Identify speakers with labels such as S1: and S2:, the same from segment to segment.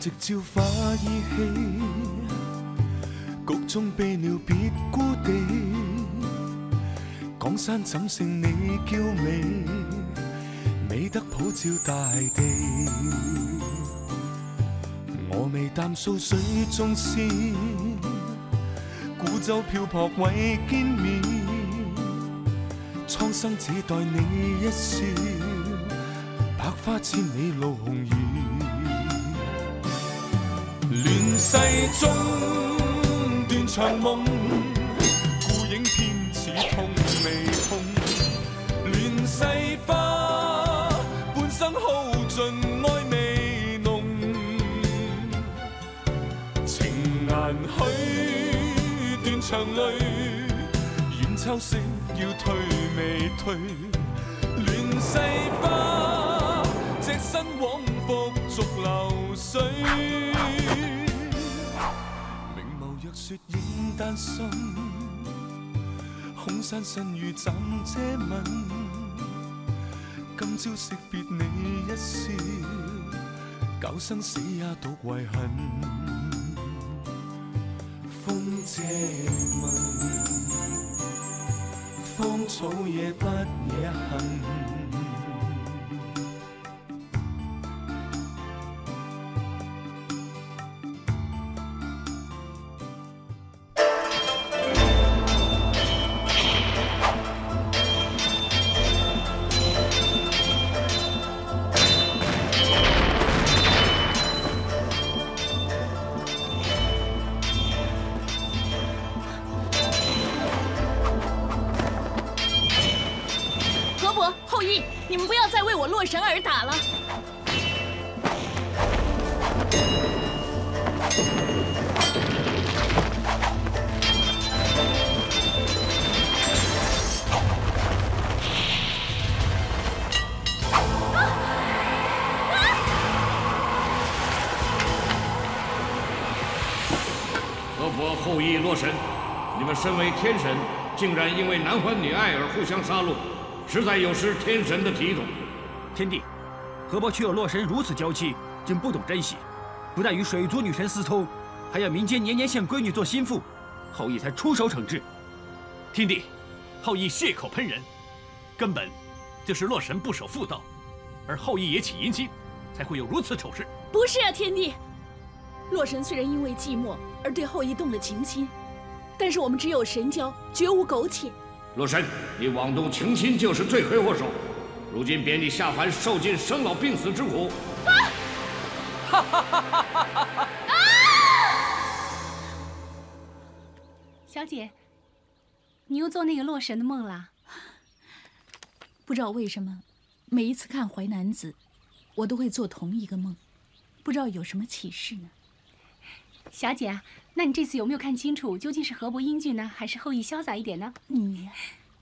S1: 夕照花依稀，局中悲鸟别故地。江山怎胜你娇美？美得普照大地。我未淡素水中诗，古舟漂泊为见面。苍生只待你一笑，百花千里路红雨。世中断肠梦，孤影偏似痛未痛。乱世花，半生耗尽爱未浓。情难许，断肠泪，怨秋色要退未退。乱世花，只身往复逐流水。若雪映丹心，空山新雨怎遮吻？今朝惜别你一笑，九生死也独遗恨。风借问，芳草野不野恨？
S2: 竟然因为男欢女爱而互相杀戮，实在有失天神的体统。
S3: 天帝，河伯却有洛神如此娇妻，竟不懂珍惜。不但与水族女神私通，还要民间年年献闺女做心腹，后羿才出手惩治。
S4: 天帝，后羿血口喷人，根本就是洛神不守妇道，而后羿也起淫心，才会有如此丑事。
S5: 不是啊，天帝。洛神虽然因为寂寞而对后羿动了情心，但是我们只有神交，绝无苟且。
S2: 洛神，你妄动情心就是罪魁祸首，如今贬你下凡，受尽生老病死之苦。
S6: 小姐，你又做那个洛神的梦啦？
S5: 不知道为什么，每一次看《淮南子》，我都会做同一个梦，不知道有什么启示呢？
S6: 小姐啊，那你这次有没有看清楚，究竟是何伯英俊呢，还是后羿潇洒一点呢？
S5: 你呀，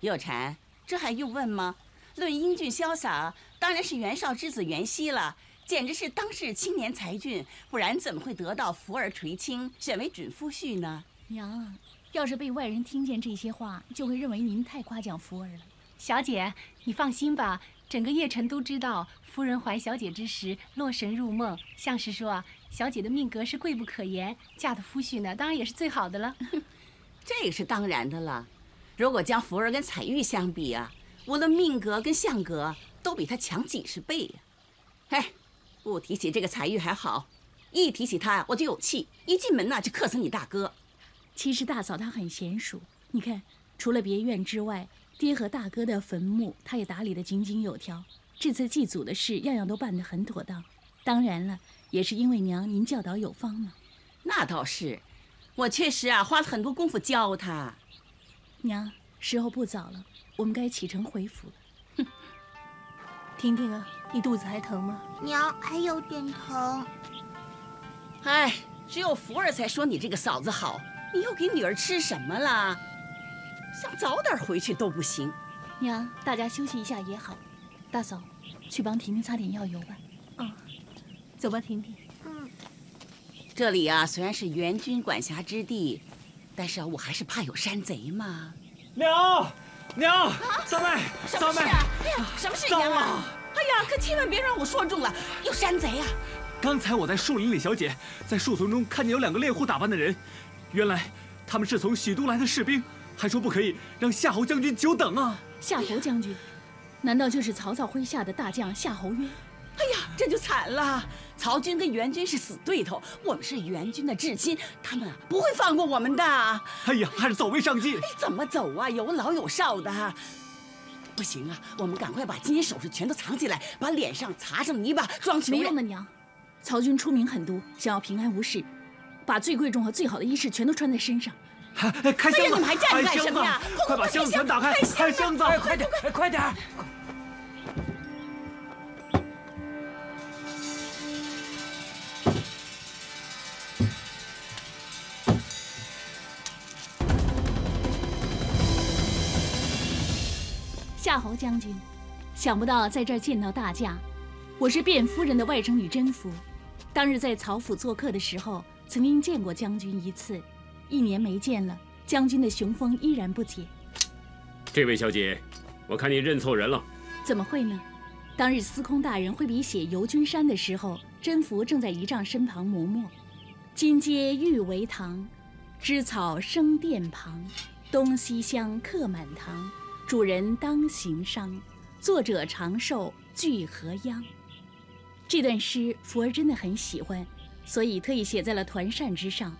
S7: 有禅，这还用问吗？论英俊潇洒，当然是袁绍之子袁熙了，简直是当世青年才俊，不然怎么会得到福儿垂青，选为准夫婿呢？
S5: 娘啊，要是被外人听见这些话，就会认为您太夸奖福儿了。
S6: 小姐，你放心吧，整个邺城都知道，夫人怀小姐之时，洛神入梦，像是说啊，小姐的命格是贵不可言，嫁的夫婿呢，当然也是最好的了。
S7: 这也是当然的了。如果将福儿跟彩玉相比啊，无论命格跟相格，都比她强几十倍呀、哎，不提起这个彩玉还好，一提起她呀，我就有气，一进门呐就克死你大哥。
S5: 其实大嫂她很娴熟，你看，除了别院之外，爹和大哥的坟墓，他也打理得井井有条。这次祭祖的事，样样都办得很妥当。当然了，也是因为娘您教导有方嘛。
S7: 那倒是，我确实啊花了很多功夫教他。
S5: 娘，时候不早了，我们该启程回府了。哼，婷婷啊，你肚子还疼吗？
S8: 娘还有点疼。
S7: 哎，只有福儿才说你这个嫂子好，你又给女儿吃什么了？想早点回去都不行。
S5: 娘，大家休息一下也好。大嫂，去帮婷婷擦点药油吧。
S6: 哦，走吧，婷婷。
S8: 嗯，
S7: 这里啊虽然是元军管辖之地，但是啊我还是怕有山贼嘛。
S3: 娘，娘，三妹，三妹，
S7: 什么事啊？哎呀，什么事
S3: 糟
S7: 娘啊
S3: 了！
S7: 哎呀，可千万别让我说中了，有山贼啊！
S9: 刚才我在树林里，小姐在树丛中看见有两个猎户打扮的人，原来他们是从许都来的士兵，还说不可以让夏侯将军久等啊。
S5: 夏侯将军，难道就是曹操麾下的大将夏侯渊？
S7: 哎呀，这就惨了！曹军跟袁军是死对头，我们是袁军的至亲，他们啊不会放过我们的。
S9: 哎呀，还是走为上计。
S7: 哎，怎么走啊？有老有少的。不行啊，我们赶快把金银首饰全都藏起来，把脸上擦上泥巴，装穷
S5: 没用的，娘。曹军出名狠毒，想要平安无事，把最贵重和最好的衣饰全都穿在身上。
S9: 哎，开箱子！
S7: 哎呀，你们还站着干什么呀？
S9: 快把箱子全打开！
S7: 开
S9: 箱子！
S10: 快点，快点！
S5: 夏侯将军，想不到在这儿见到大驾。我是卞夫人的外甥女甄宓，当日在曹府做客的时候，曾经见过将军一次。一年没见了，将军的雄风依然不减。
S11: 这位小姐，我看你认错人了。
S5: 怎么会呢？当日司空大人挥笔写《游君山》的时候，甄宓正在仪仗身旁磨墨。金阶玉为堂，枝草生殿旁，东西厢客满堂。主人当行商，作者长寿俱何央？这段诗福儿真的很喜欢，所以特意写在了团扇之上。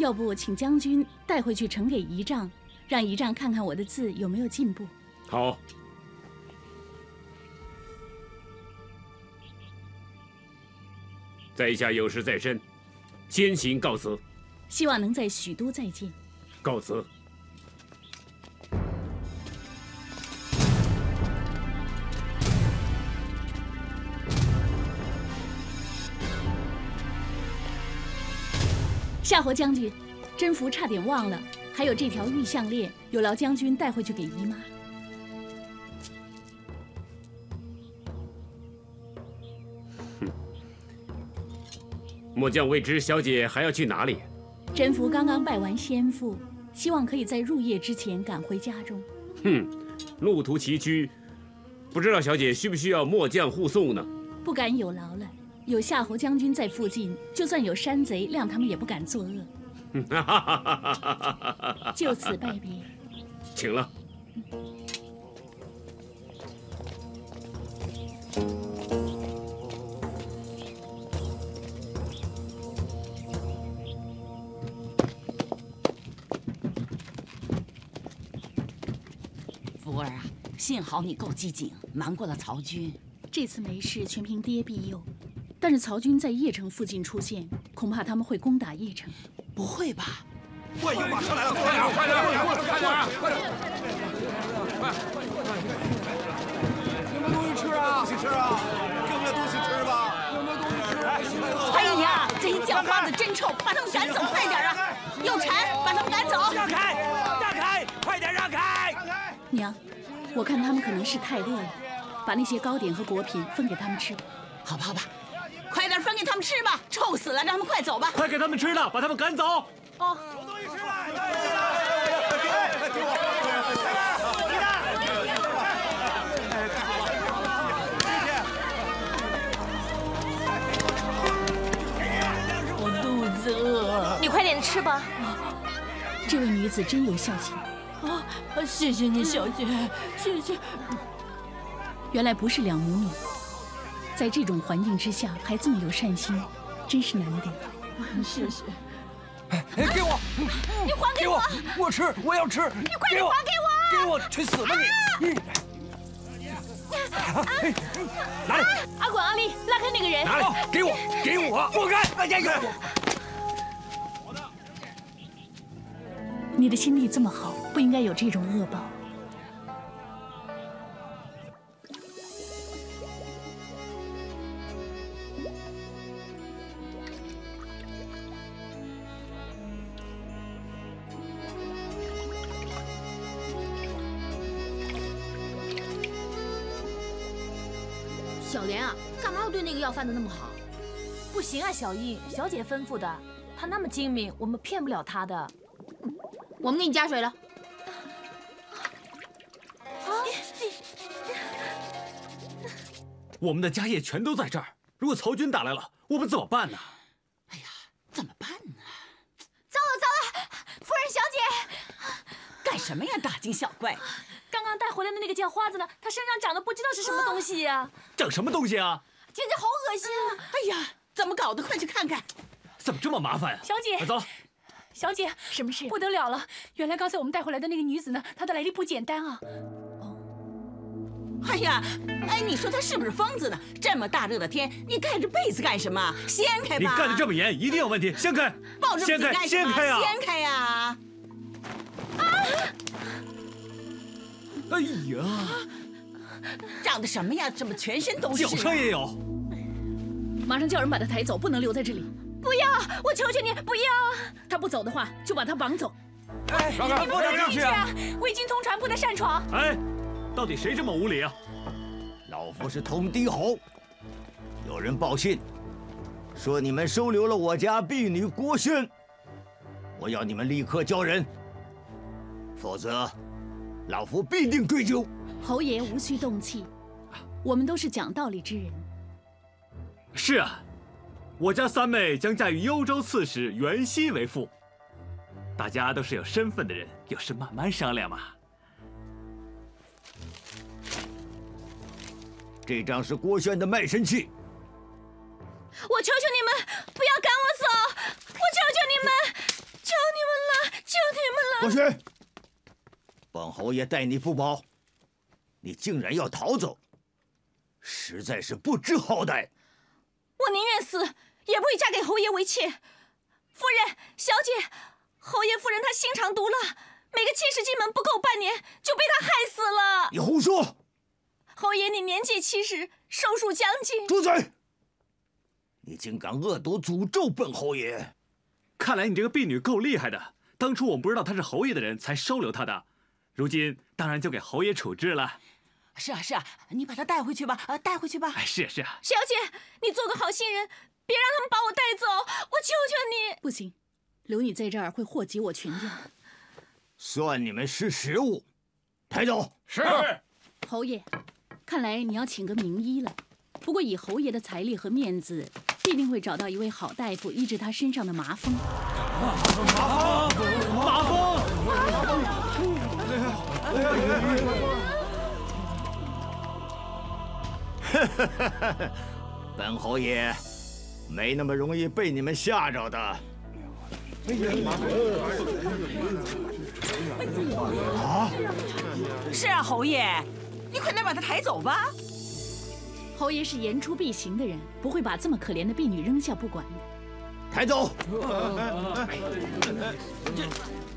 S5: 啊，要不请将军带回去呈给仪仗，让仪仗看看我的字有没有进步。
S11: 好。在下有事在身，先行告辞。
S5: 希望能在许都再见。
S11: 告辞。
S5: 夏侯将军，甄宓差点忘了，还有这条玉项链，有劳将军带回去给姨妈。
S11: 末将未知小姐还要去哪里。
S5: 甄宓刚刚拜完先父，希望可以在入夜之前赶回家中。
S11: 哼，路途崎岖，不知道小姐需不需要末将护送呢？
S5: 不敢有劳了。有夏侯将军在附近，就算有山贼，谅他们也不敢作恶。就此拜别，
S11: 请了。
S7: 福儿啊，幸好你够机警，瞒过了曹军。
S5: 这次没事，全凭爹庇佑。但是曹军在邺城附近出现，恐怕他们会攻打邺城。
S7: 不会吧？
S12: 快，有马上来了！快点，快点，快点，快点，快点！快！
S13: 有没有东西吃啊？
S12: 东西吃啊！给我们东西吃吧！
S13: 有没有东西吃？
S7: 哎呀，这些叫花子真臭，把他们赶走，快点啊！有蝉，把他们赶走！
S10: 让开，让开，快点让开！
S5: 娘，我看他们可能是太饿了，把那些糕点和果品分给他们吃。
S7: 好吧，好吧。给他们吃吧！臭死了，让他们快走吧！
S9: 快给他们吃的，把他们赶走！
S5: 哦，
S12: 有东西吃了！给我！
S8: 我肚子饿，你快点吃吧。
S5: 这位女子真有孝心
S8: 啊！谢谢你，小姐，谢谢。
S5: 原来不是两母女。在这种环境之下，还这么有善心，真是难得。
S8: 谢谢。
S10: 哎，给我！
S8: 你还给
S10: 我！我吃，我要吃！
S8: 你快点还给
S10: 我！给我，去死吧你！哪里？
S8: 阿管、阿丽，拉开那个人！
S10: 哪里？给我！给我！滚开！大家给我！
S5: 你的心地这么好，不应该有这种恶报。
S8: 嘛要对那个要饭的那么好？
S14: 不行啊，小印，小姐吩咐的，她那么精明，我们骗不了她的。
S8: 我们给你加水了。
S9: 我们的家业全都在这儿，如果曹军打来了，我们怎么办呢？
S7: 哎呀怎么办呢？
S8: 糟了糟了，夫人小姐，
S7: 干什么呀？大惊小怪。
S5: 刚刚带回来的那个叫花子呢，他身上长的不知道是什么东西呀、
S9: 长什么东西啊？
S8: 简直好恶心啊！
S7: 哎呀，怎么搞的？快去看看。
S9: 怎么这么麻烦啊？
S6: 小姐
S9: 快走。
S6: 小姐，
S5: 什么事？
S6: 不得了了！原来刚才我们带回来的那个女子呢，她的来历不简单啊！
S7: 哦哎呀，哎，你说她是不是疯子呢？这么大热的天，你盖着被子干什么？掀开吧！
S9: 你盖的这么严，一定有问题。掀开！
S7: 抱着
S9: 掀开！掀开呀！
S7: 掀开呀！
S9: 啊哎呀，
S7: 长得什么呀？怎么全身都是？
S9: 脚上也有。
S5: 马上叫人把他抬走，不能留在这里。
S8: 不要！我求求你，不要！
S5: 他不走的话，就把他绑走。
S15: 哎，
S6: 你不能进去啊！未经通传不得擅闯。
S9: 哎，到底谁这么无礼啊？
S16: 老夫是通敌侯，有人报信，说你们收留了我家婢女郭轩，我要你们立刻交人，否则老夫必定追究。
S5: 侯爷无需动气，我们都是讲道理之人。
S9: 是啊，我家三妹将嫁与幽州刺史袁熙为妇，大家都是有身份的人，有事慢慢商量嘛。
S16: 这张是郭轩的卖身契，
S8: 我求求你们，不要赶我走！我求求你们，求你们了，求你们了！
S16: 郭轩，本侯爷待你不薄，你竟然要逃走，实在是不知好歹。
S8: 我宁愿死，也不会嫁给侯爷为妾。夫人、小姐，侯爷夫人她心肠毒辣，每个妾室进门不够半年就被他害死了。
S16: 你胡说！
S8: 侯爷，你年纪七十，寿数将近。
S16: 住嘴！你竟敢恶毒诅咒本侯爷！
S9: 看来你这个婢女够厉害的。当初我们不知道她是侯爷的人，才收留她的。如今当然就给侯爷处置了。
S7: 是啊是啊，你把他带回去吧，啊，带回去吧。
S9: 哎，是啊是啊。
S8: 小姐，你做个好心人，别让他们把我带走，我求求你。
S5: 不行，留你在这儿会祸及我全家。
S16: 算你们识时务，抬走。
S15: 是。
S5: 侯爷，看来你要请个名医了。不过以侯爷的财力和面子，必定会找到一位好大夫医治他身上的麻风
S9: 麻风。麻风，麻风。
S16: 本侯爷没那么容易被你们吓着的。
S7: 啊！是啊，侯爷，你快点把他抬走吧。
S5: 侯爷是言出必行的人，不会把这么可怜的婢女扔下不管的。
S16: 抬走！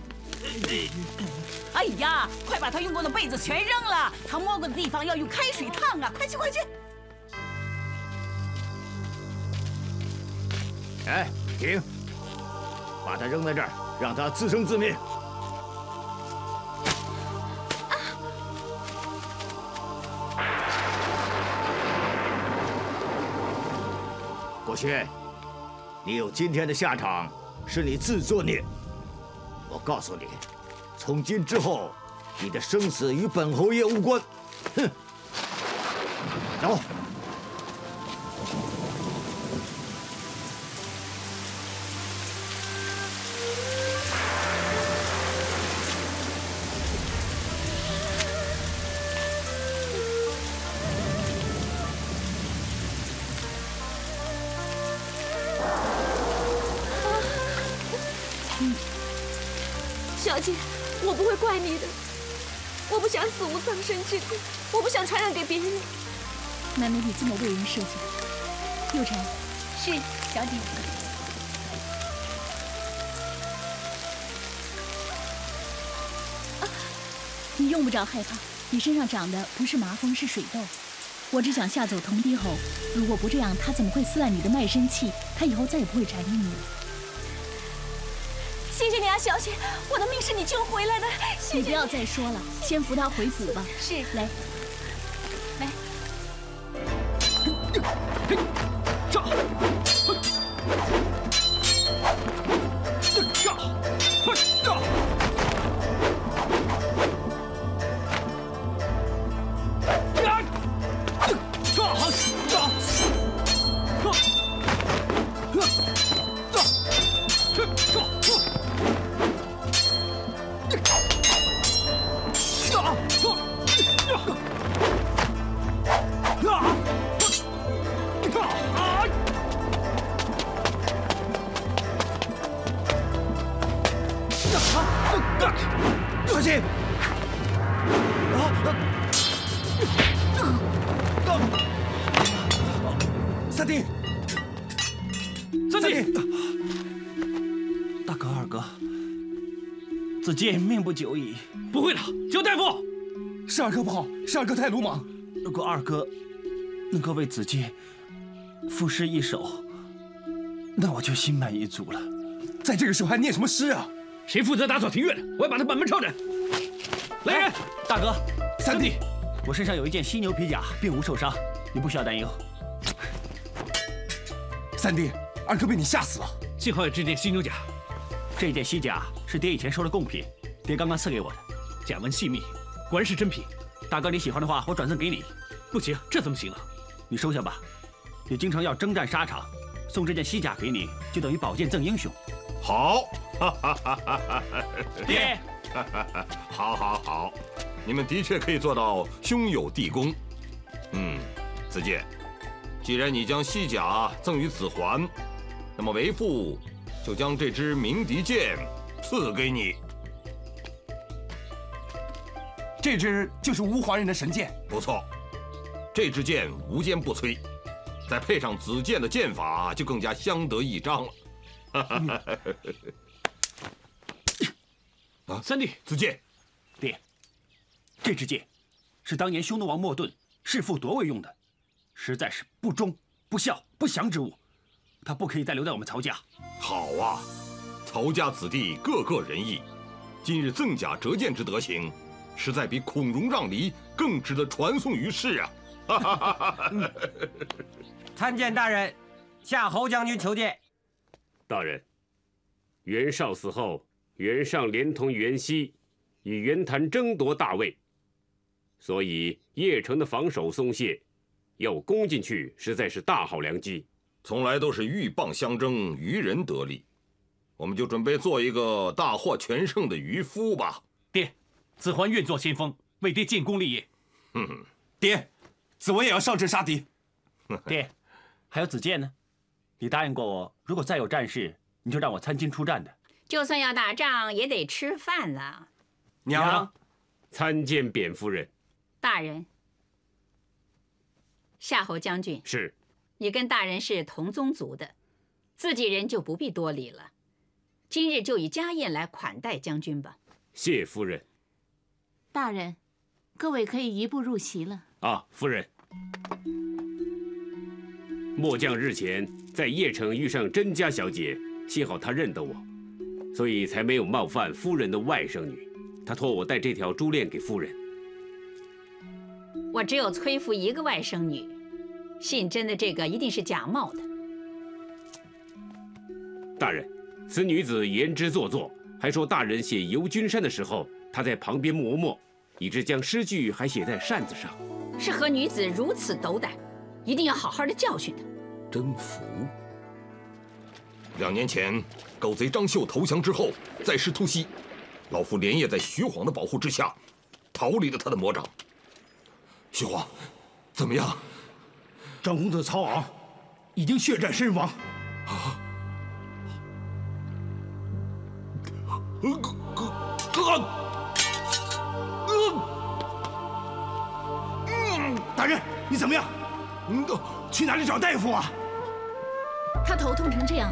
S7: 哎呀，快把他用过的被子全扔了！他摸过的地方要用开水烫啊！快去，快去！
S16: 哎，停！把他扔在这儿，让他自生自灭。郭轩，你有今天的下场，是你自作孽。我告诉你，从今之后，你的生死与本侯爷无关。哼！走。
S8: 身之地，我不想传染给别人。
S5: 难得你这么为人设想。幼婵，
S6: 是小姐。
S5: 你用不着害怕，你身上长的不是麻风，是水痘。我只想吓走童敌猴，如果不这样，他怎么会撕烂你的卖身契？他以后再也不会缠着你了。
S8: 小姐，我的命是你救回来的。谢谢
S5: 你不要再说了，先扶他回府吧。
S6: 是，
S5: 来，
S3: 不久矣。
S4: 不会的，焦大夫，
S15: 是二哥不好，是二哥太鲁莽。
S3: 如果二哥能够为子健赋诗一首，那我就心满意足了。
S15: 在这个时候还念什么诗啊？
S4: 谁负责打扫庭院的？我要把他满门抄斩。来人，
S3: 大哥，
S15: 三弟，
S3: 我身上有一件犀牛皮甲，并无受伤，你不需要担忧。
S15: 三弟，二哥被你吓死了。
S4: 幸好有这件犀牛甲，
S3: 这件犀甲是爹以前收的贡品，爹刚刚赐给我的，
S4: 甲纹细密，果然是真品。
S3: 大哥你喜欢的话，我转赠给你。
S4: 不行，这怎么行？啊？
S3: 你收下吧。你经常要征战沙场，送这件犀甲给你，就等于宝剑赠英雄。
S17: 好，
S3: 爹，
S17: 好，好，好，你们的确可以做到兄友弟恭。嗯，子健，既然你将西甲赠予子桓，那么为父就将这支鸣笛剑赐给你。
S15: 这支就是吴皇人的神剑，
S17: 不错，这支剑无坚不摧，再配上子剑的剑法，就更加相得益彰了。
S4: 啊，三弟，
S17: 子剑，
S3: 爹，这支剑是当年匈奴王莫顿弑父夺位用的，实在是不忠、不孝、不祥之物，他不可以再留在我们曹家。
S17: 好啊，曹家子弟个个仁义，今日赠甲折剑之德行，实在比孔融让梨更值得传颂于世啊！
S18: 参见大人，夏侯将军求见。
S11: 大人，袁绍死后，袁尚连同袁熙与袁谭争夺大位，所以邺城的防守松懈，要攻进去实在是大好良机。
S17: 从来都是鹬蚌相争，渔人得利，我们就准备做一个大获全胜的渔夫吧。
S4: 爹，子桓愿做先锋，为爹建功立业。
S17: 嗯，
S15: 爹，子文也要上阵杀敌。
S3: 爹，还有子建呢。你答应过我，如果再有战事，你就让我参军出战的。
S19: 就算要打仗，也得吃饭了。
S15: 娘，
S11: 参见扁夫人。
S19: 大人，夏侯将军
S11: 是。
S19: 你跟大人是同宗族的，自己人就不必多礼了。今日就以家宴来款待将军吧。
S11: 谢夫人。
S5: 大人，各位可以移步入席了。
S11: 啊，夫人。末将日前在邺城遇上甄家小姐，幸好她认得我，所以才没有冒犯夫人的外甥女。她托我带这条珠链给夫人。
S19: 我只有崔夫一个外甥女，姓甄的这个一定是假冒的。
S11: 大人，此女子言之做作，还说大人写《游君山》的时候，她在旁边磨墨，以致将诗句还写在扇子上。
S19: 是何女子如此斗胆？一定要好好的教训他。
S17: 真服！两年前，狗贼张绣投降之后，再师突袭，老夫连夜在徐晃的保护之下，逃离了他的魔掌。徐晃，怎么样？
S10: 张公子曹昂已经血战身亡。
S17: 啊！哥
S10: 大人，你怎么样？嗯，去哪里找大夫啊？
S5: 他头痛成这样，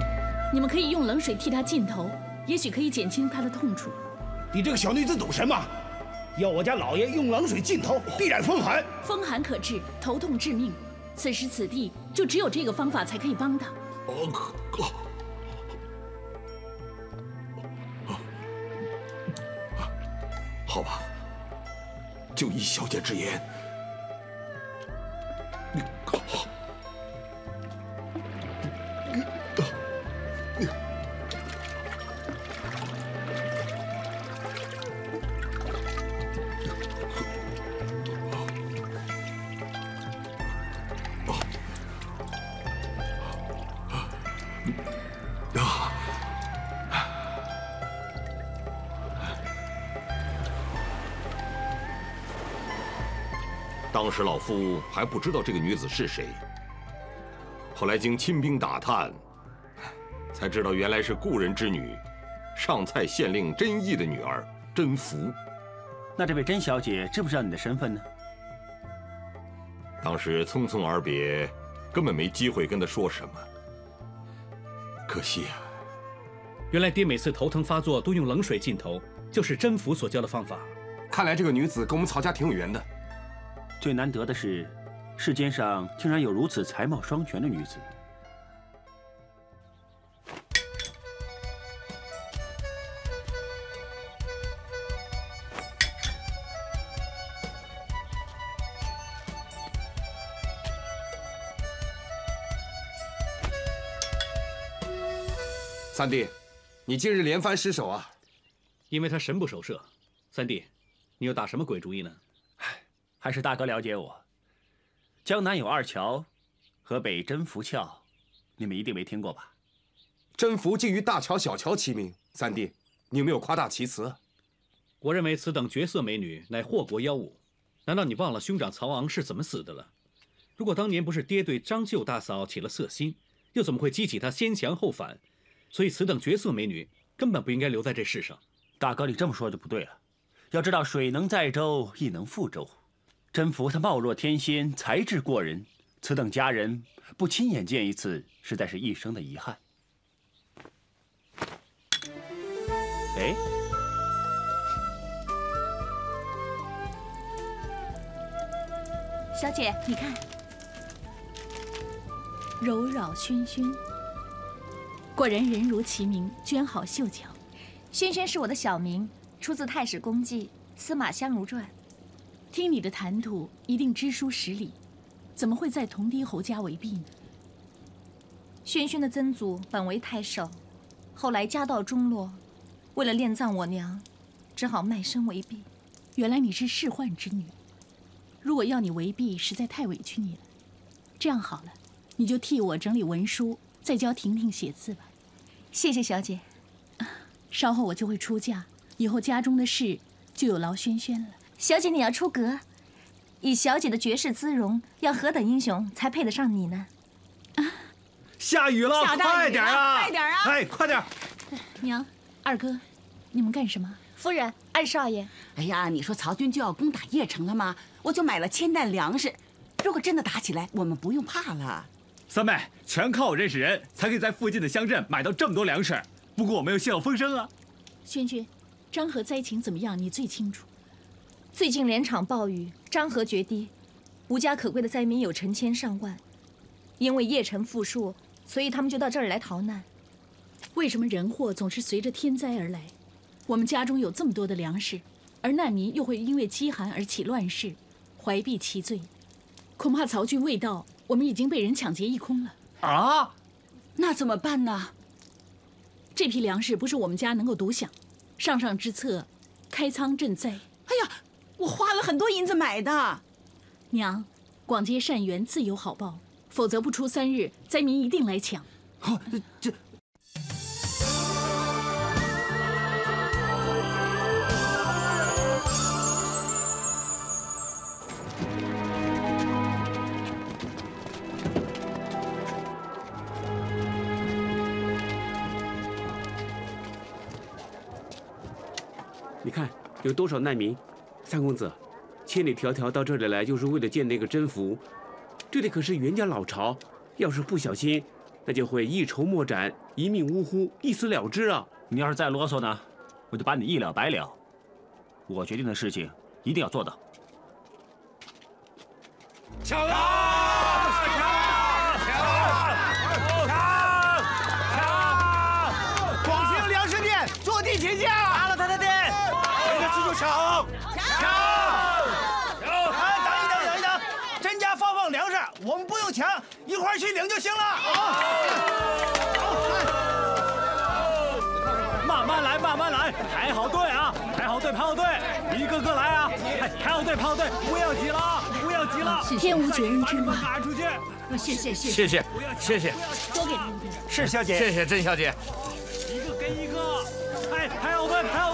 S5: 你们可以用冷水替他浸头，也许可以减轻他的痛楚。
S10: 你这个小女子懂什么？要我家老爷用冷水浸头，必然风寒。
S5: 风寒可治，头痛致命。此时此地，就只有这个方法才可以帮他。
S17: 哦，哥。好吧，就依小姐之言。时老夫还不知道这个女子是谁，后来经亲兵打探，才知道原来是故人之女，上蔡县令甄毅的女儿甄宓。
S3: 那这位甄小姐知不知道你的身份呢？
S17: 当时匆匆而别，根本没机会跟她说什么。可惜啊，
S4: 原来爹每次头疼发作都用冷水浸头，就是甄宓所教的方法。
S15: 看来这个女子跟我们曹家挺有缘的。
S3: 最难得的是，世间上竟然有如此才貌双全的女子。
S15: 三弟，你今日连番失手啊！
S4: 因为他神不守舍。三弟，你又打什么鬼主意呢？
S3: 还是大哥了解我。江南有二乔，河北甄宓俏，你们一定没听过吧？
S15: 甄宓竟与大乔、小乔齐名。三弟，你有没有夸大其词？
S4: 我认为此等绝色美女乃祸国妖物。难道你忘了兄长曹昂是怎么死的了？如果当年不是爹对张舅大嫂起了色心，又怎么会激起他先降后反？所以此等绝色美女根本不应该留在这世上。
S3: 大哥，你这么说就不对了。要知道，水能载舟，亦能覆舟。甄宓她貌若天仙，才智过人，此等佳人不亲眼见一次，实在是一生的遗憾。哎，
S8: 小姐，你看，
S5: 柔扰轩轩，果然人如其名，娟好秀巧。
S8: 轩轩是我的小名，出自《太史公记·司马相如传》。
S5: 听你的谈吐，一定知书识礼，怎么会在同堤侯家为婢呢？
S8: 轩轩的曾祖本为太守，后来家道中落，为了殓葬我娘，只好卖身为婢。
S5: 原来你是仕宦之女，如果要你为婢，实在太委屈你了。这样好了，你就替我整理文书，再教婷婷写字吧。
S8: 谢谢小姐。
S5: 稍后我就会出嫁，以后家中的事就有劳轩轩了。
S8: 小姐，你要出阁，以小姐的绝世姿容，要何等英雄才配得上你呢？
S9: 下雨了，
S8: 下大雨了
S9: 快点啊！
S8: 快点啊
S9: 哎，快点！
S5: 娘，二哥，你们干什么？
S8: 夫人，二少爷。
S7: 哎呀，你说曹军就要攻打邺城了吗？我就买了千担粮食，如果真的打起来，我们不用怕了。
S9: 三妹，全靠我认识人，才可以在附近的乡镇买到这么多粮食。不过我们又泄露风声啊。
S5: 轩轩，漳河灾情怎么样？你最清楚。
S8: 最近连场暴雨，漳河决堤，无家可归的灾民有成千上万。因为邺城富庶，所以他们就到这儿来逃难。
S5: 为什么人祸总是随着天灾而来？我们家中有这么多的粮食，而难民又会因为饥寒而起乱世，怀璧其罪。恐怕曹军未到，我们已经被人抢劫一空了。
S9: 啊！
S7: 那怎么办呢？
S5: 这批粮食不是我们家能够独享，上上之策，开仓赈灾。
S7: 哎呀，我花了很多银子买的。
S5: 娘，广结善缘，自有好报。否则不出三日，灾民一定来抢。
S15: 好这
S20: 你看有多少难民？三公子，千里迢迢到这里来，就是为了见那个甄宓。这里可是袁家老巢，要是不小心，那就会一筹莫展，一命呜呼，一死了之啊！
S3: 你要是再啰嗦呢，我就把你一了百了。我决定的事情一定要做到。
S9: 抢啊！
S21: 去领就行了。
S4: 好慢慢来，慢慢来，排好队啊！排好队，排好队，一个个来啊！哎，排好队，排好队，不要挤了啊！不要挤了！
S5: 天无绝人之路。
S4: 赶出去！
S5: 谢谢谢
S9: 谢谢谢谢，
S5: 多给他们点。
S21: 是小姐，
S9: 谢谢甄小姐。
S4: 一个给一个，哎，排好队，排好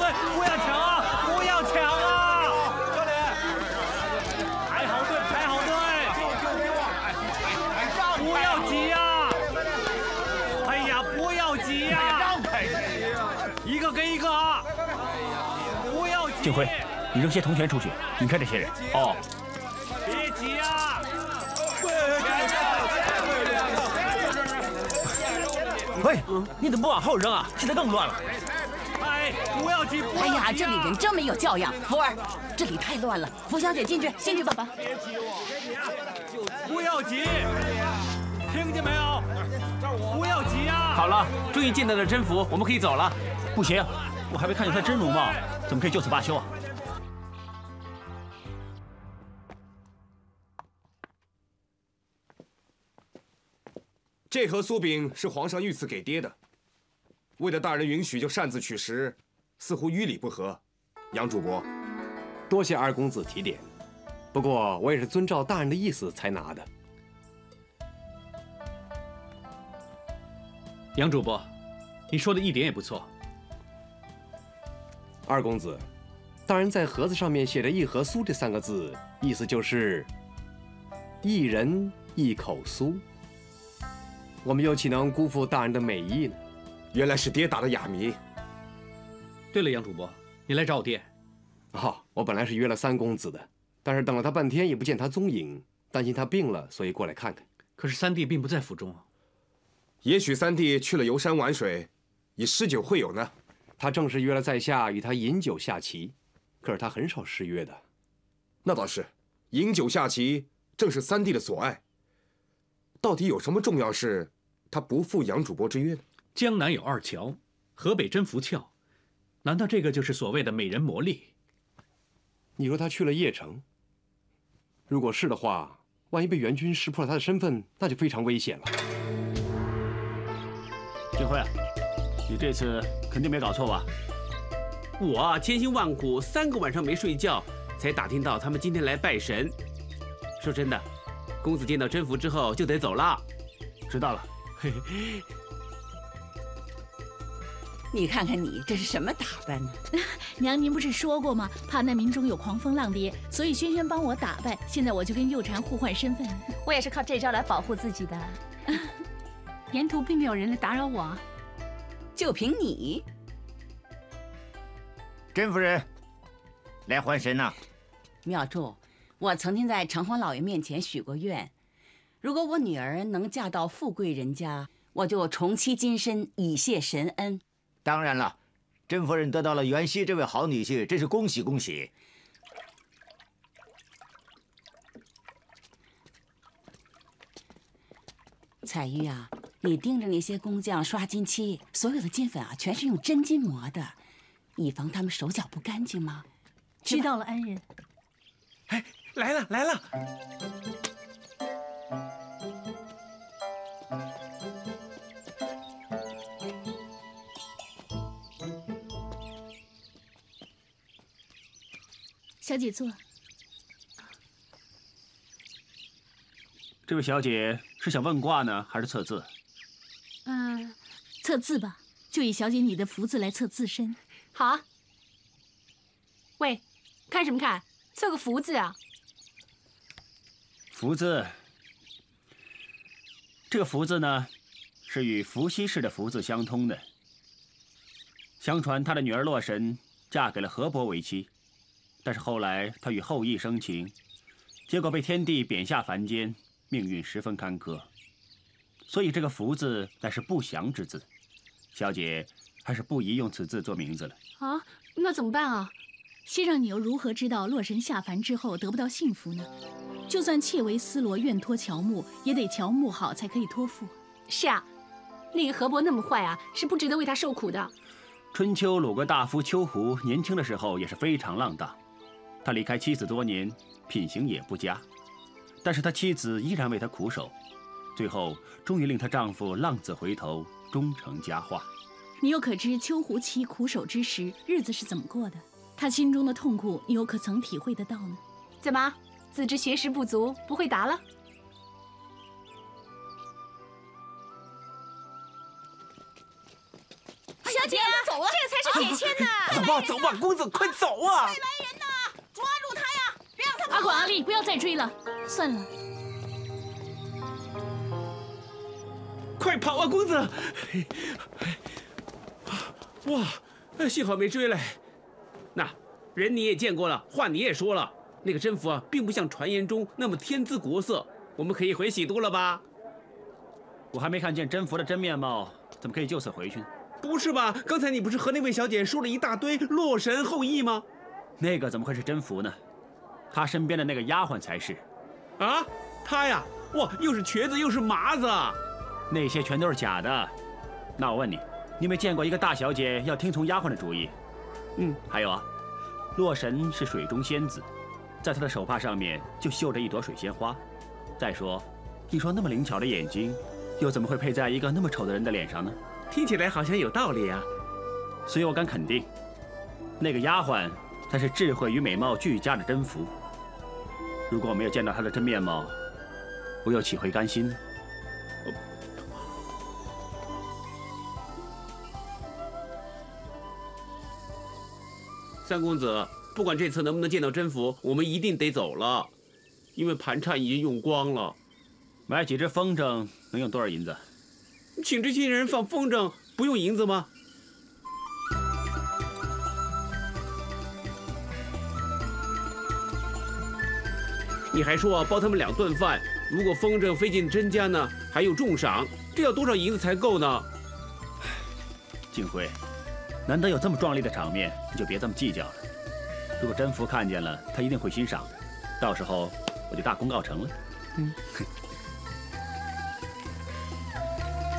S4: 不要
S9: 急。
S3: 静辉，你扔些铜钱出去，你看这些人。
S9: 哦。别急啊！
S3: 喂，你怎么不往后扔啊？现在更乱了。
S9: 哎，不要急！
S7: 哎呀，这里人真没有教养。福儿，这里太乱了。福小姐进去，进去吧。
S9: 别急我，别急啊！不要急，听见没有？不要急啊！
S3: 好了，终于见到了真福，我们可以走了。不行，我还没看见他真容貌，怎么可以就此罢休啊？
S15: 这盒酥饼是皇上御赐给爹的，为了大人允许就擅自取食，似乎于理不合。杨主簿，
S22: 多谢二公子提点，不过我也是遵照大人的意思才拿的。
S4: 杨主簿，你说的一点也不错。
S22: 二公子，大人在盒子上面写着“一盒酥”这三个字，意思就是一人一口酥。我们又岂能辜负大人的美意呢？
S15: 原来是爹打的哑谜。
S4: 对了，杨主播，你来找我爹。
S22: 哦，我本来是约了三公子的，但是等了他半天也不见他踪影，担心他病了，所以过来看看。
S4: 可是三弟并不在府中啊。
S15: 也许三弟去了游山玩水，以诗酒会友呢。
S22: 他正是约了在下与他饮酒下棋，可是他很少失约的。
S15: 那倒是，饮酒下棋正是三弟的所爱。到底有什么重要事？他不负杨主播之约呢？
S4: 江南有二乔，河北真福俏，难道这个就是所谓的美人魔力？
S22: 你说他去了邺城，如果是的话，万一被援军识破了他的身份，那就非常危险了。
S3: 金辉，你这次肯定没搞错吧？
S11: 我千辛万苦三个晚上没睡觉，才打听到他们今天来拜神。说真的，公子见到真福之后就得走了。
S3: 知道了。
S7: 你看看你这是什么打扮呢？
S5: 娘，您不是说过吗？怕难民中有狂风浪蝶，所以轩轩帮我打扮。现在我就跟幼蝉互换身份。
S8: 我也是靠这招来保护自己的。
S6: 沿途并没有人来打扰我，
S7: 就凭你。
S16: 甄夫人，来还神呐！
S7: 妙祝，我曾经在城隍老爷面前许过愿，如果我女儿能嫁到富贵人家，我就重期金身以谢神恩。
S16: 当然了，甄夫人得到了袁熙这位好女婿，真是恭喜恭喜。
S7: 彩玉啊，你盯着那些工匠刷金漆，所有的金粉啊，全是用真金磨的，以防他们手脚不干净吗？
S5: 知道了，恩人。
S21: 哎，来了来了！
S5: 小姐坐。
S3: 这位小姐是想问卦呢，还是测字？
S5: 字吧，就以小姐你的福字来测自身。
S6: 好啊。喂，看什么看？测个福字啊！
S3: 福字，这个福字呢，是与伏羲氏的福字相通的。相传他的女儿洛神嫁给了河伯为妻，但是后来他与后羿生情，结果被天帝贬下凡间，命运十分坎坷。所以这个福字乃是不祥之字，小姐还是不宜用此字做名字了。
S6: 啊，那怎么办啊？
S5: 先生，你又如何知道洛神下凡之后得不到幸福呢？就算妾为丝罗愿托乔木，也得乔木好才可以托付。
S6: 是啊，那个河伯那么坏啊，是不值得为他受苦的。
S3: 春秋鲁国大夫秋胡年轻的时候也是非常浪荡，他离开妻子多年，品行也不佳，但是他妻子依然为他苦守，最后终于令她丈夫浪子回头，终成佳话。
S5: 你又可知秋胡妻苦守之时，日子是怎么过的？他心中的痛苦，你又可曾体会得到呢？
S6: 怎么，自知学识不足，不会答了？
S8: 小姐，
S7: 走啊！
S8: 这才是铁签呢！
S21: 走吧，走吧，公子，快走啊！
S7: 快来人呐！抓住他呀！别让他跑！
S5: 阿广、阿丽，不要再追了，算了。
S21: 快跑啊，公子！哇，
S11: 哎，幸好没追来。那人你也见过了，话你也说了，那个甄宓啊，并不像传言中那么天姿国色。我们可以回喜都了吧？
S3: 我还没看见甄宓的真面貌，怎么可以就此回去呢？
S11: 不是吧？刚才你不是和那位小姐说了一大堆洛神后裔吗？
S3: 那个怎么会是甄宓呢？他身边的那个丫鬟才是。
S11: 啊，他呀，哇，又是瘸子又是麻子，
S3: 那些全都是假的。那我问你，你没见过一个大小姐要听从丫鬟的主意？
S11: 嗯，
S3: 还有啊，洛神是水中仙子，在她的手帕上面就绣着一朵水仙花。再说，一双那么灵巧的眼睛，又怎么会配在一个那么丑的人的脸上呢？
S11: 听起来好像有道理啊。
S3: 所以我敢肯定，那个丫鬟才是智慧与美貌俱佳的甄宓。如果我没有见到她的真面貌，我又岂会甘心呢？
S11: 三公子，不管这次能不能见到甄宓，我们一定得走了，因为盘缠已经用光了。
S3: 买几只风筝能用多少银子？
S11: 请这些人放风筝不用银子吗？你还说包他们两顿饭，如果风筝飞进甄家呢，还有重赏，这要多少银子才够呢？
S3: 景辉，难得有这么壮丽的场面，你就别这么计较了。如果甄宓看见了，他一定会欣赏的，到时候我就大功告成了。
S11: 嗯。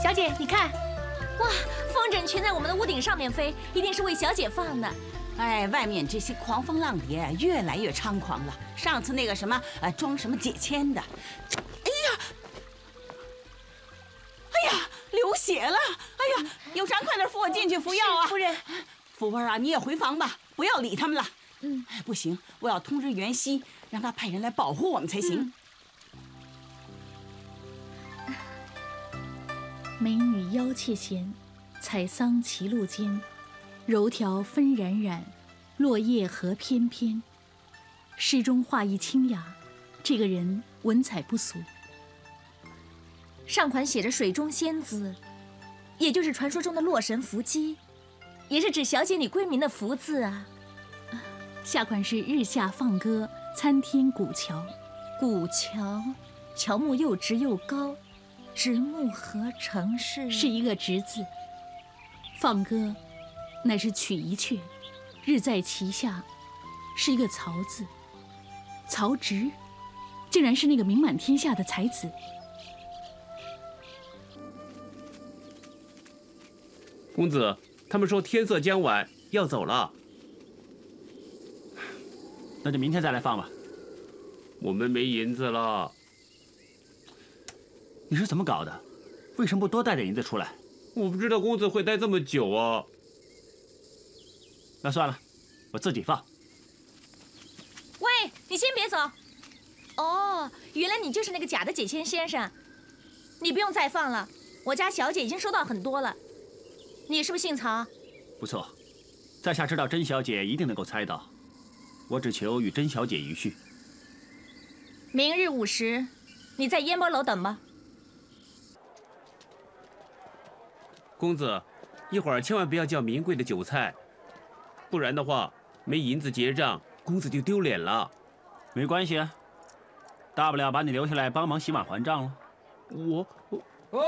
S8: 小姐，你看，哇，风筝全在我们的屋顶上面飞，一定是为小姐放的。
S7: 哎，外面这些狂风浪蝶越来越猖狂了。上次那个什么，呃，装什么解签的，有啥快点扶我进去服药啊！
S8: 夫人，
S7: 福儿啊，你也回房吧，不要理他们了。嗯，不行，我要通知袁熙，让他派人来保护我们才行。
S5: 美女腰切弦，采桑歧路间。柔条纷冉冉，落叶何翩翩。诗中画意清雅，这个人文采不俗。
S8: 上款写着“水中仙子”，也就是传说中的洛神伏击，也是指小姐你闺名的“福”字啊。
S5: 下款是“日下放歌，参天古桥”，
S8: 古桥，乔木又直又高，直木合成是
S5: 是一个“直”字。放歌。乃是曲一阙，日在其下，是一个曹字。曹植，竟然是那个名满天下的才子。
S11: 公子，他们说天色将晚，要走了。
S3: 那就明天再来放吧。
S11: 我们没银子了。
S3: 你是怎么搞的？为什么不多带点银子出来？
S11: 我不知道公子会待这么久啊。
S3: 那算了，我自己放。
S8: 喂，你先别走。哦，原来你就是那个假的解签先生。你不用再放了，我家小姐已经收到很多了。你是不是姓曹？
S3: 不错，在下知道甄小姐一定能够猜到。我只求与甄小姐一叙。
S8: 明日午时，你在烟波楼等吧。
S11: 公子，一会儿千万不要叫名贵的酒菜。不然的话，没银子结账，公子就丢脸了。
S3: 没关系啊，大不了把你留下来帮忙洗碗还账了。
S11: 我
S21: 我，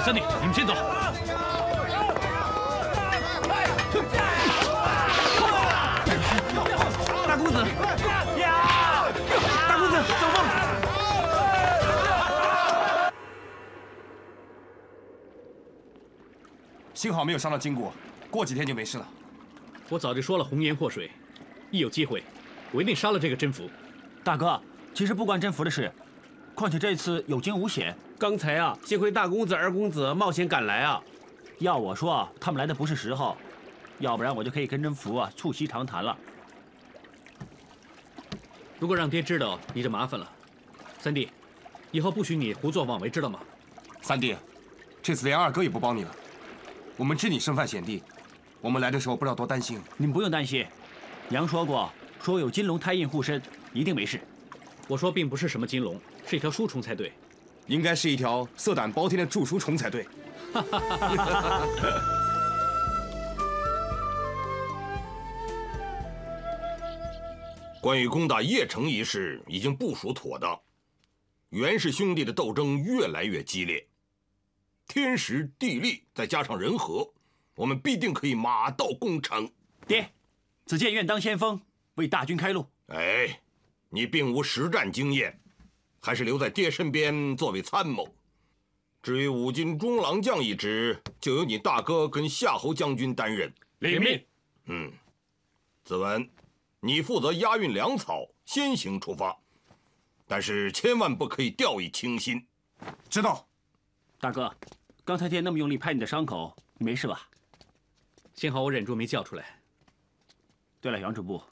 S4: 三弟，你们先走。
S21: 大公子，大公子，走吧。
S15: 幸好没有伤到筋骨，过几天就没事了。
S4: 我早就说了红颜祸水，一有机会，我一定杀了这个甄宓。
S3: 大哥，其实不关甄宓的事，况且这次有惊无险。
S11: 刚才啊，幸亏大公子、二公子冒险赶来啊。
S3: 要我说，他们来的不是时候，要不然我就可以跟甄宓啊促膝长谈了。
S4: 如果让爹知道，你就麻烦了。三弟，以后不许你胡作妄为，知道吗？
S15: 三弟，这次连二哥也不帮你了。我们知你身犯险地，我们来的时候不知道多担心。
S3: 你们不用担心，娘说过，说有金龙胎印护身，一定没事。
S4: 我说并不是什么金龙，是一条书虫才对。
S15: 应该是一条色胆包天的蛀书虫才对。
S17: 关于攻打邺城一事已经部署妥当，袁氏兄弟的斗争越来越激烈，天时地利再加上人和，我们必定可以马到功成。
S3: 爹，子建愿当先锋，为大军开路。
S17: 哎，你并无实战经验，还是留在爹身边作为参谋。至于五军中郎将一职，就由你大哥跟夏侯将军担任。
S2: 领命。
S17: 嗯，子文。你负责押运粮草，先行出发，但是千万不可以掉以轻心。
S15: 知道，
S3: 大哥，刚才爹那么用力拍你的伤口，你没事吧？
S4: 幸好我忍住没叫出来。
S3: 对了，杨主簿，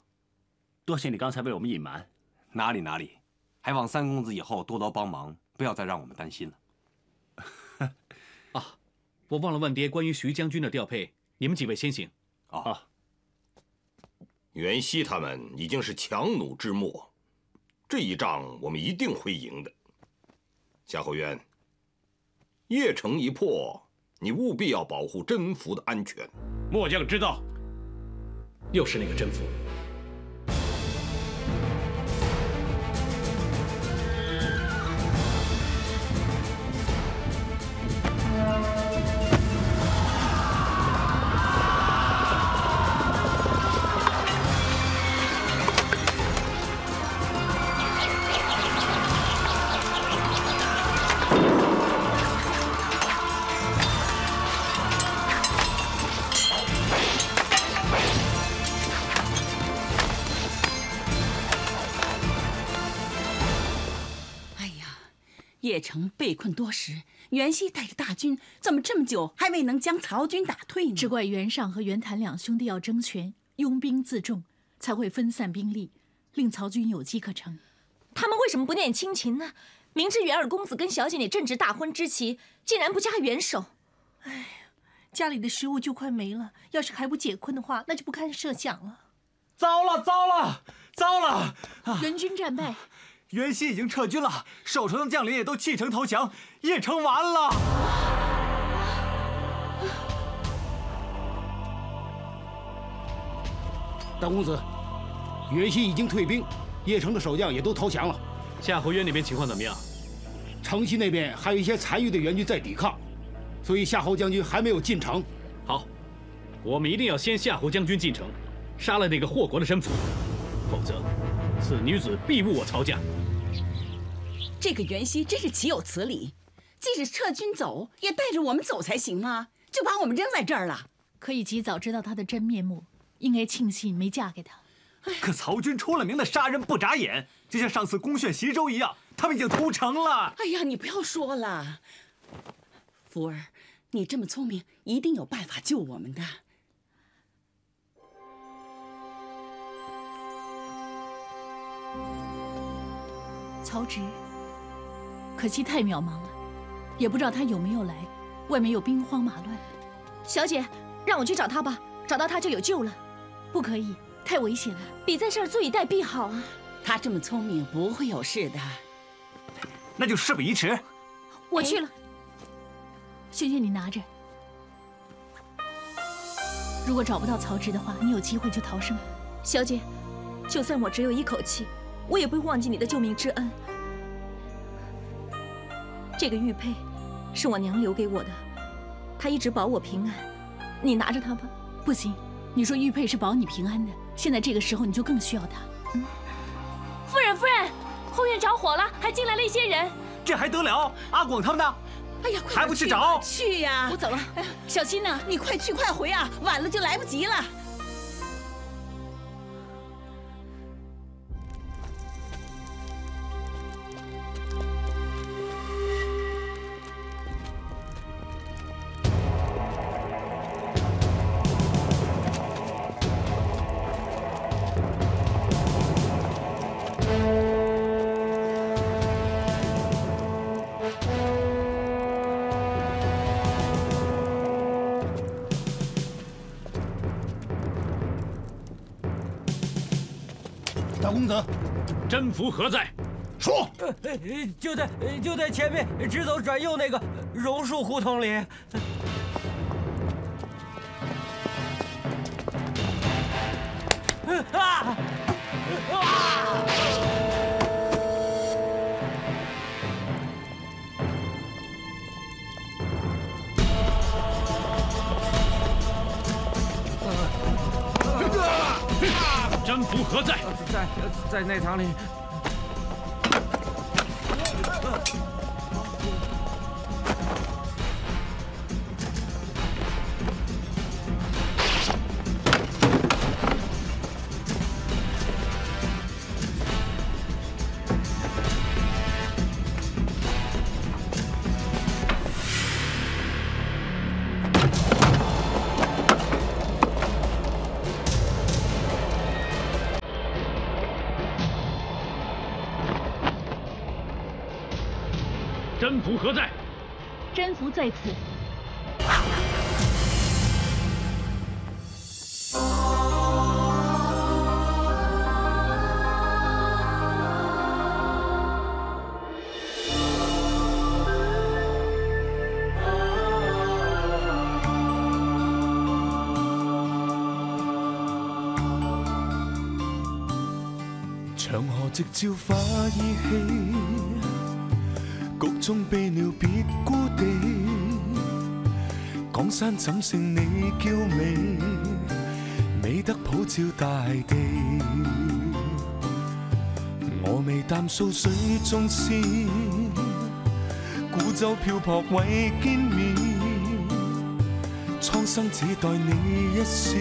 S3: 多谢你刚才为我们隐瞒。
S22: 哪里哪里，还望三公子以后多多帮忙，不要再让我们担心
S4: 了。啊，我忘了问爹关于徐将军的调配，你们几位先行。
S22: 啊。
S17: 袁熙他们已经是强弩之末，这一仗我们一定会赢的。夏侯渊，邺城一破，你务必要保护甄宓的安全。
S2: 末将知道。
S4: 又是那个甄宓。
S7: 邺城被困多时，袁熙带着大军，怎么这么久还未能将曹军打退呢？
S5: 只怪袁尚和袁谭两兄弟要争权，拥兵自重，才会分散兵力，令曹军有机可乘。
S8: 他们为什么不念亲情呢？明知袁二公子跟小姐你正值大婚之期，竟然不加援手。
S6: 哎呀，家里的食物就快没了，要是还不解困的话，那就不堪设想了。
S21: 糟了，糟了，糟了！
S5: 援军战败。
S21: 袁熙已经撤军了，守城的将领也都弃城投降，邺城完了。
S10: 大公子，袁熙已经退兵，邺城的守将也都投降了。
S4: 夏侯渊那边情况怎么样？
S10: 城西那边还有一些残余的援军在抵抗，所以夏侯将军还没有进城。
S4: 好，我们一定要先夏侯将军进城，杀了那个祸国的甄宓，否则。此女子必误我曹家。
S7: 这个袁熙真是岂有此理！即使撤军走，也带着我们走才行啊！就把我们扔在这儿了。
S5: 可以及早知道他的真面目，应该庆幸没嫁给他。
S21: 可曹军出了名的杀人不眨眼，就像上次攻陷徐州一样，他们已经屠城了。
S7: 哎呀，你不要说了，福儿，你这么聪明，一定有办法救我们的。
S5: 曹植，可惜太渺茫了，也不知道他有没有来。外面又兵荒马乱，
S8: 小姐，让我去找他吧，找到他就有救了。
S5: 不可以，太危险了，
S8: 比在这儿坐以待毙好啊。
S7: 他这么聪明，不会有事的。
S21: 那就事不宜迟，
S8: 我去了。
S5: 萱萱，你拿着。如果找不到曹植的话，你有机会就逃生。
S8: 小姐，就算我只有一口气。我也不会忘记你的救命之恩。这个玉佩是我娘留给我的，她一直保我平安，你拿着它吧。
S5: 不行，你说玉佩是保你平安的，现在这个时候你就更需要它。
S8: 夫人，夫人，后院着火了，还进来了一些人。
S21: 这还得了？阿广他们呢？
S7: 哎呀，快
S21: 还不去找？
S7: 去呀！
S5: 我走了，小心呐！
S7: 你快去快回啊，晚了就来不及了。
S10: 否则，
S2: 真符何在？
S10: 说。
S18: 就在就在前面，直走转右那个榕树胡同里。
S2: 何在？
S18: 在在内堂里。
S2: 真符何在？
S5: 真符在此。
S1: 长河夕照花依稀，局中悲鸟别孤地。江山怎胜你娇美？美得普照大地。我未淡素水中仙，古舟漂泊为见面。苍生只待你一笑，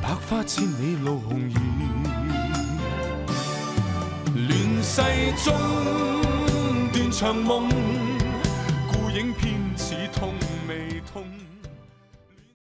S1: 百花千里路红雨。乱世中长梦。